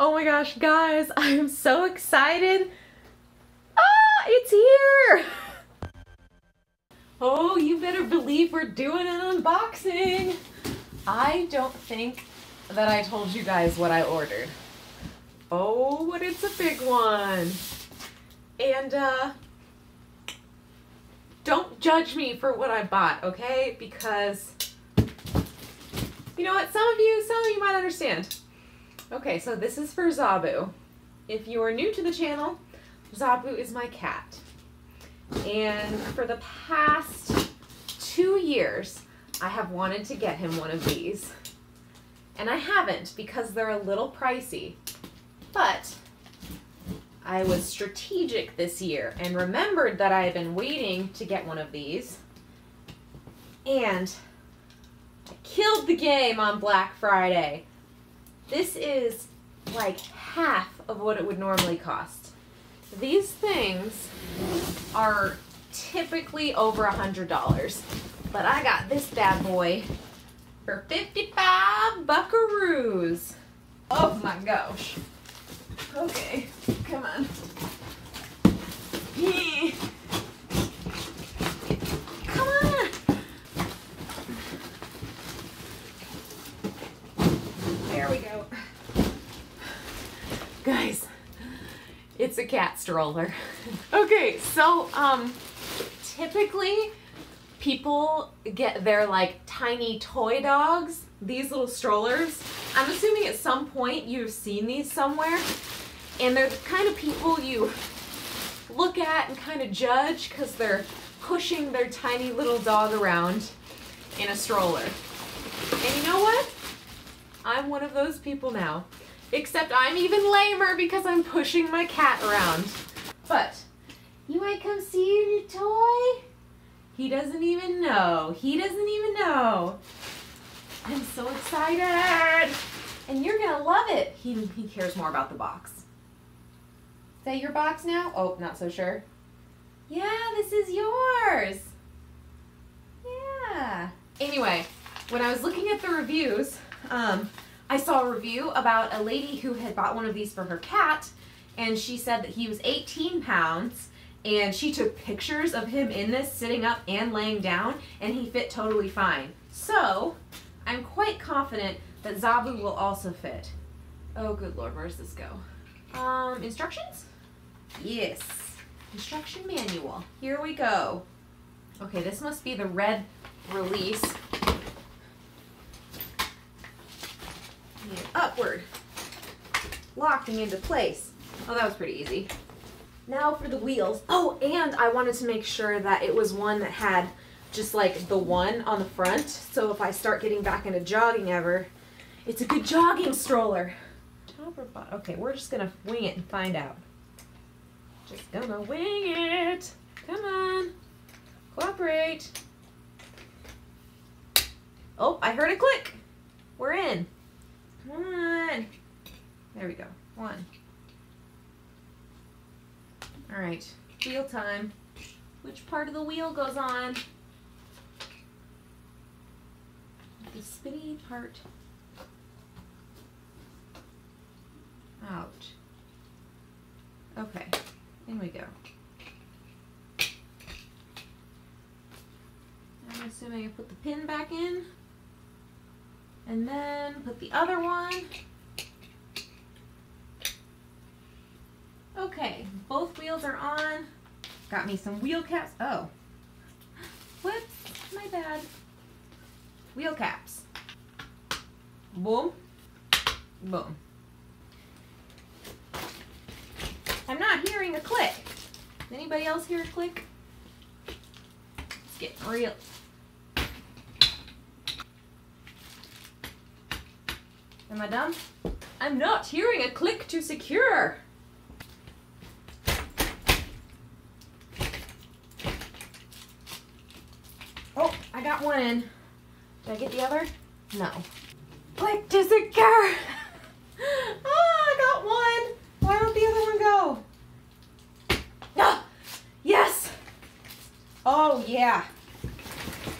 Oh my gosh, guys, I am so excited. Ah, it's here. Oh, you better believe we're doing an unboxing. I don't think that I told you guys what I ordered. Oh, but it's a big one. And, uh, don't judge me for what I bought, okay? Because, you know what, some of you, some of you might understand. Okay, so this is for Zaboo. If you are new to the channel, Zaboo is my cat. And for the past two years, I have wanted to get him one of these. And I haven't because they're a little pricey. But I was strategic this year and remembered that I had been waiting to get one of these. And I killed the game on Black Friday. This is like half of what it would normally cost. These things are typically over a hundred dollars, but I got this bad boy for 55 buckaroos. Oh my gosh. Okay, come on. Come on. There we go. Guys, it's a cat stroller. okay, so um typically people get their like tiny toy dogs, these little strollers. I'm assuming at some point you've seen these somewhere. And they're the kind of people you look at and kind of judge because they're pushing their tiny little dog around in a stroller. And you know what? I'm one of those people now. Except I'm even lamer because I'm pushing my cat around. But, you might come see your toy? He doesn't even know. He doesn't even know. I'm so excited. And you're gonna love it. He, he cares more about the box. Is that your box now? Oh, not so sure. Yeah, this is yours. Yeah. Anyway, when I was looking at the reviews, um, I saw a review about a lady who had bought one of these for her cat, and she said that he was 18 pounds, and she took pictures of him in this sitting up and laying down, and he fit totally fine. So, I'm quite confident that Zaboo will also fit. Oh, good lord, where's this go? Um, instructions? Yes. Instruction manual. Here we go. Okay, this must be the red release. Upward. Locking into place. Oh, that was pretty easy. Now for the wheels. Oh, and I wanted to make sure that it was one that had just like the one on the front. So if I start getting back into jogging ever, it's a good jogging stroller. Okay, we're just gonna wing it and find out. Just gonna wing it. Come on. Cooperate. Oh, I heard a click. We're in. Come on. There we go. One. All right, wheel time. Which part of the wheel goes on? The spinny part. Out. Okay, in we go. I'm assuming I put the pin back in. And then put the other one. Okay, both wheels are on. Got me some wheel caps. Oh. Whoops, my bad. Wheel caps. Boom. Boom. I'm not hearing a click. Anybody else hear a click? It's getting real. Am I done? I'm not hearing a click to secure. Oh, I got one in. Did I get the other? No. Click to secure. ah, I got one. Why don't the other one go? Ah, yes. Oh, yeah.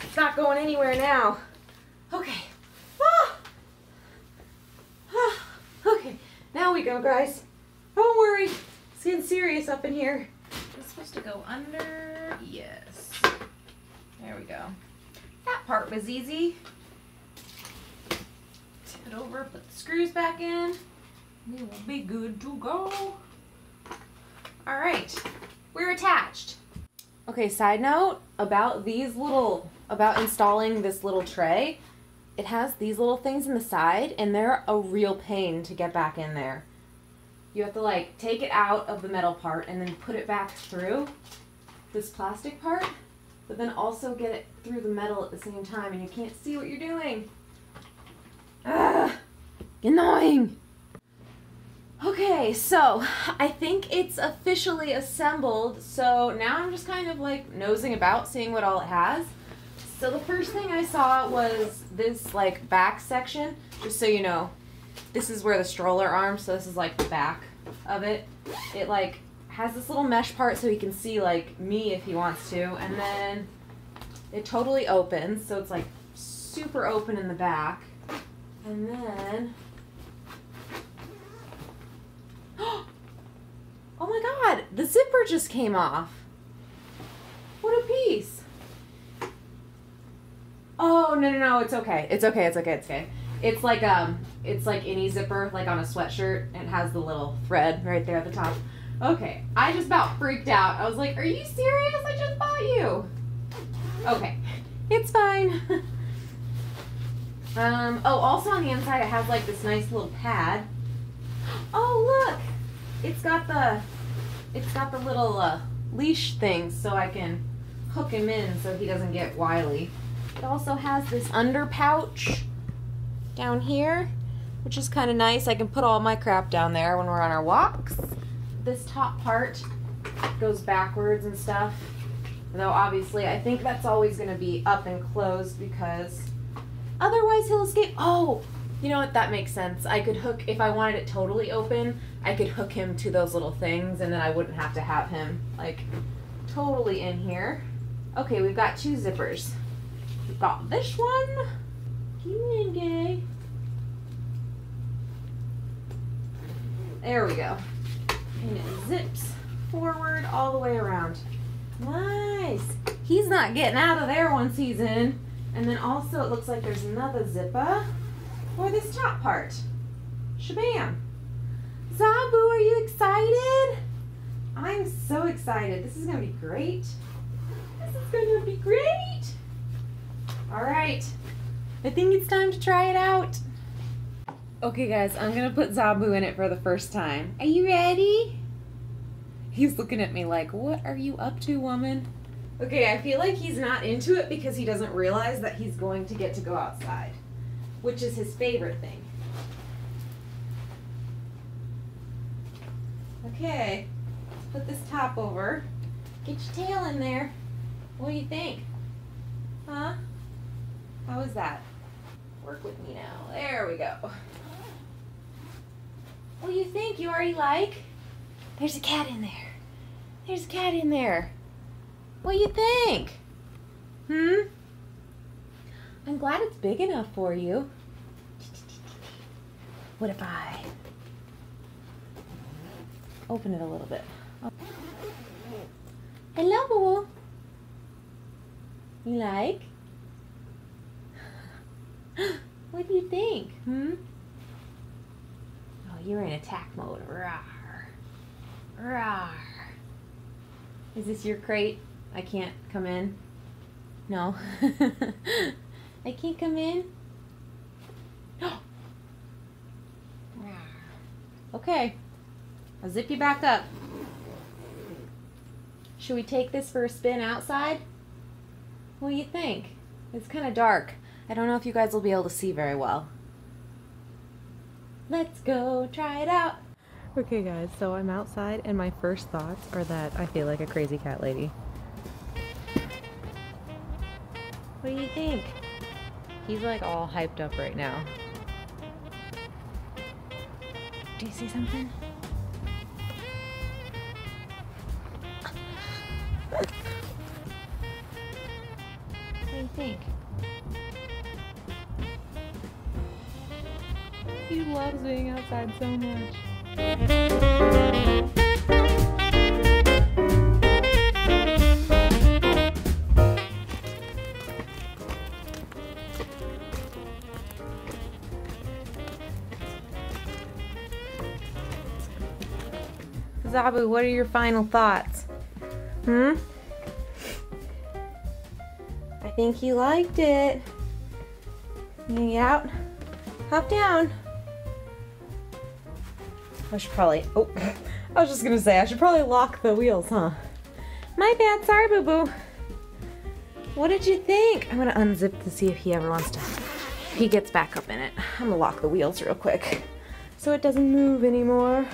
It's not going anywhere now. Okay. Ah. Ah. Okay, Now we go, guys. Don't worry. It's getting serious up in here. It's supposed to go under. Yes. There we go. Part was easy. Tip it over, put the screws back in. We will be good to go. All right, we're attached. Okay, side note about these little, about installing this little tray. It has these little things in the side, and they're a real pain to get back in there. You have to like take it out of the metal part and then put it back through this plastic part, but then also get it through the metal at the same time, and you can't see what you're doing. Ah, annoying. Okay, so I think it's officially assembled. So now I'm just kind of like nosing about, seeing what all it has. So the first thing I saw was this like back section. Just so you know, this is where the stroller arm. So this is like the back of it. It like has this little mesh part so he can see like me if he wants to, and then it totally opens. So it's like super open in the back, and then Oh my god, the zipper just came off. What a piece. Oh, no, no, no, it's okay. It's okay, it's okay, it's okay. It's like um it's like any zipper like on a sweatshirt and it has the little thread right there at the top. Okay, I just about freaked out. I was like, "Are you serious? I just bought you." Okay. It's fine. um oh, also on the inside it has like this nice little pad. Oh, look. It's got the it's got the little uh, leash thing so I can hook him in so he doesn't get wily. It also has this under pouch down here, which is kind of nice. I can put all my crap down there when we're on our walks. This top part goes backwards and stuff. Though obviously I think that's always going to be up and closed because otherwise he'll escape. Oh, you know what? That makes sense. I could hook, if I wanted it totally open, I could hook him to those little things and then I wouldn't have to have him like totally in here. Okay, we've got two zippers. We've got this one. There we go. And it zips forward all the way around. Nice. He's not getting out of there once he's in. And then also it looks like there's another zipper for this top part. Shabam. Zaboo, are you excited? I'm so excited. This is going to be great. This is going to be great. All right. I think it's time to try it out. Okay, guys, I'm going to put Zaboo in it for the first time. Are you ready? He's looking at me like, what are you up to, woman? Okay, I feel like he's not into it because he doesn't realize that he's going to get to go outside, which is his favorite thing. Okay, let's put this top over. Get your tail in there. What do you think? Huh? How is that? Work with me now. There we go. What do you think? You already like? There's a cat in there. There's a cat in there. What do you think? Hmm? I'm glad it's big enough for you. What if I open it a little bit? Hello. You like? what do you think? Hmm? You're in attack mode. Rawr. Rawr. Is this your crate? I can't come in? No. I can't come in? No. Okay. I'll zip you back up. Should we take this for a spin outside? What do you think? It's kind of dark. I don't know if you guys will be able to see very well. Let's go try it out. Okay guys, so I'm outside and my first thoughts are that I feel like a crazy cat lady. What do you think? He's like all hyped up right now. Do you see something? What do you think? Being outside so much. Zaboo, what are your final thoughts? Hmm? I think he liked it. You get out? Hop down. I should probably, oh, I was just gonna say, I should probably lock the wheels, huh? My bad, sorry, boo boo. What did you think? I'm gonna unzip to see if he ever wants to, if he gets back up in it. I'm gonna lock the wheels real quick so it doesn't move anymore.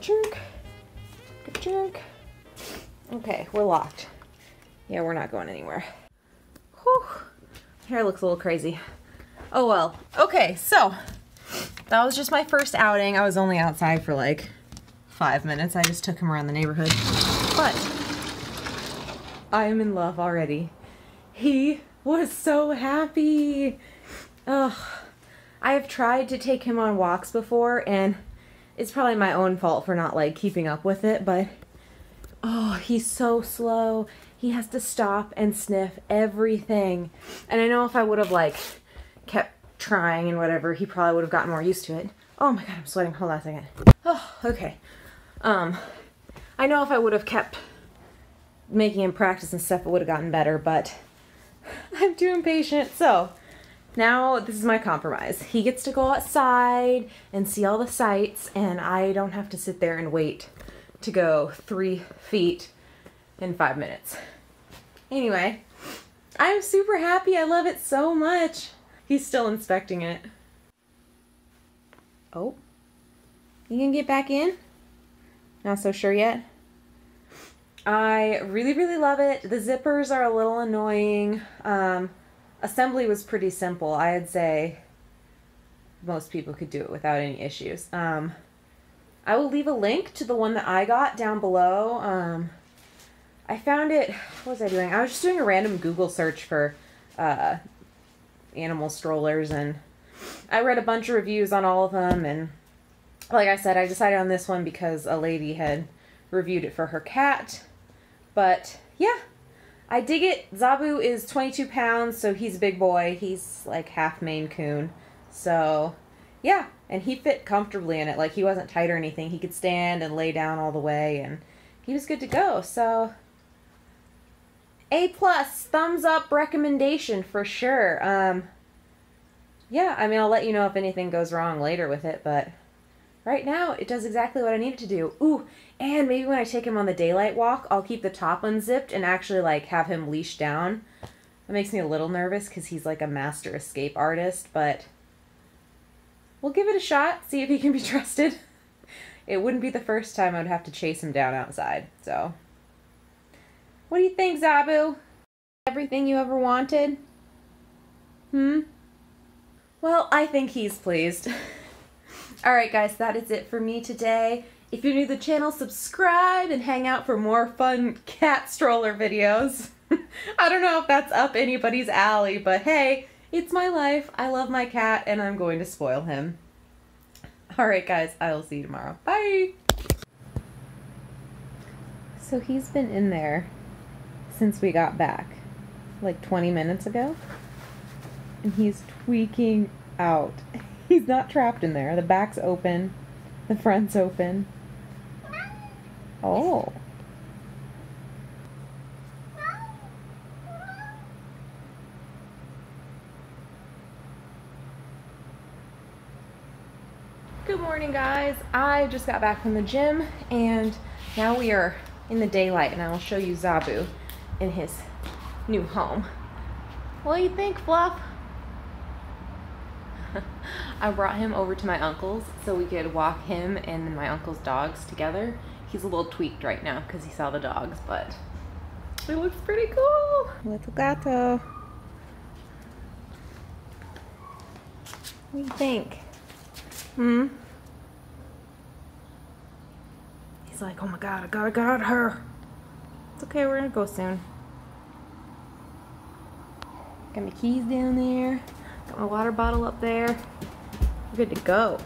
Jerk. Jerk. Okay, we're locked. Yeah, we're not going anywhere. Whew. Hair looks a little crazy. Oh well. Okay, so that was just my first outing. I was only outside for like five minutes. I just took him around the neighborhood. But I am in love already. He was so happy. Ugh. I have tried to take him on walks before and it's probably my own fault for not like keeping up with it, but oh, he's so slow. He has to stop and sniff everything. And I know if I would have like kept trying and whatever, he probably would have gotten more used to it. Oh my god, I'm sweating. Hold on a second. Oh, okay. Um, I know if I would have kept making him practice and stuff, it would have gotten better, but I'm too impatient. So, now this is my compromise. He gets to go outside and see all the sights, and I don't have to sit there and wait to go three feet in five minutes. Anyway, I'm super happy. I love it so much. He's still inspecting it. Oh, you can get back in? Not so sure yet. I really, really love it. The zippers are a little annoying. Um, assembly was pretty simple. I'd say most people could do it without any issues. Um, I will leave a link to the one that I got down below. Um, I found it, what was I doing? I was just doing a random Google search for uh, animal strollers and I read a bunch of reviews on all of them and like I said, I decided on this one because a lady had reviewed it for her cat. But yeah, I dig it. Zaboo is 22 pounds, so he's a big boy. He's like half Maine Coon. So, yeah, and he fit comfortably in it. Like, he wasn't tight or anything. He could stand and lay down all the way, and he was good to go. So, A plus, thumbs up recommendation for sure. Um, yeah, I mean, I'll let you know if anything goes wrong later with it, but right now it does exactly what I need it to do. Ooh, and maybe when I take him on the daylight walk, I'll keep the top unzipped and actually like have him leashed down. That makes me a little nervous because he's like a master escape artist, but we'll give it a shot, see if he can be trusted. It wouldn't be the first time I'd have to chase him down outside, so. What do you think, Zaboo? Everything you ever wanted? Hmm? Well, I think he's pleased. Alright guys, that is it for me today. If you're new to the channel, subscribe and hang out for more fun cat stroller videos. I don't know if that's up anybody's alley, but hey, it's my life. I love my cat and I'm going to spoil him. Alright guys, I will see you tomorrow. Bye! So he's been in there since we got back, like 20 minutes ago. And he's tweaking out. He's not trapped in there. The back's open, the front's open. Oh. Good morning guys. I just got back from the gym and now we are in the daylight and I will show you Zaboo in his new home. What do you think, Fluff? I brought him over to my uncle's so we could walk him and my uncle's dogs together He's a little tweaked right now because he saw the dogs, but it looks pretty cool. Little gato. What do you think? Hmm? He's like, oh my god, I gotta of her. It's okay, we're gonna go soon. Got my keys down there. Got my water bottle up there. We're good to go.